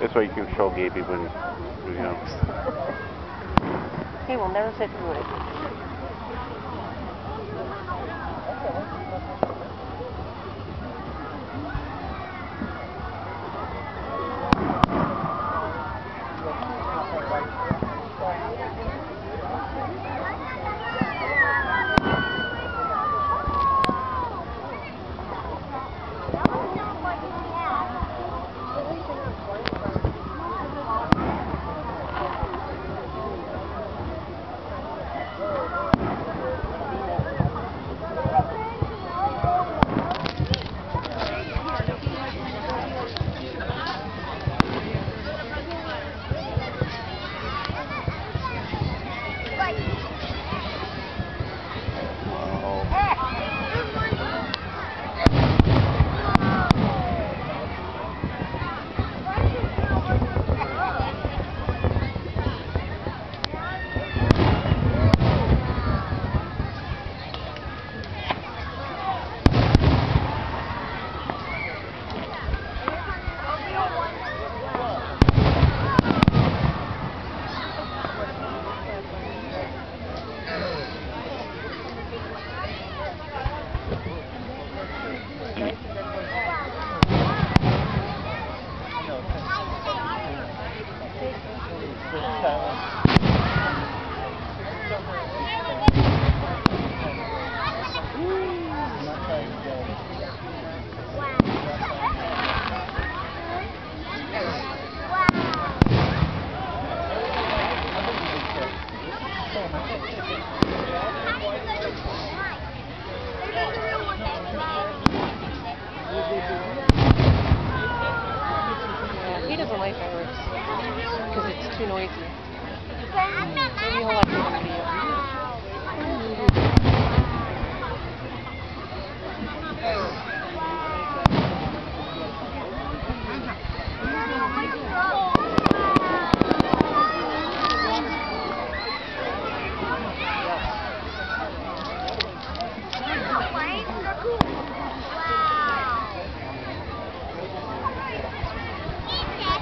This way you can show Gaby when, you know. He will never sit through it. He doesn't like fireworks because it's too noisy.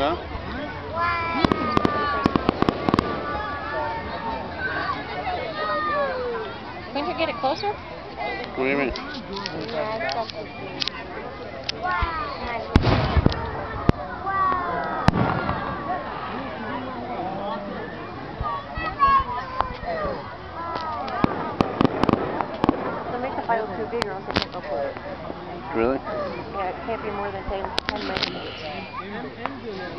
Huh? You get it closer? What do you mean? Else can't it. Really? Yeah, it can't be more than 10, 10 megabytes.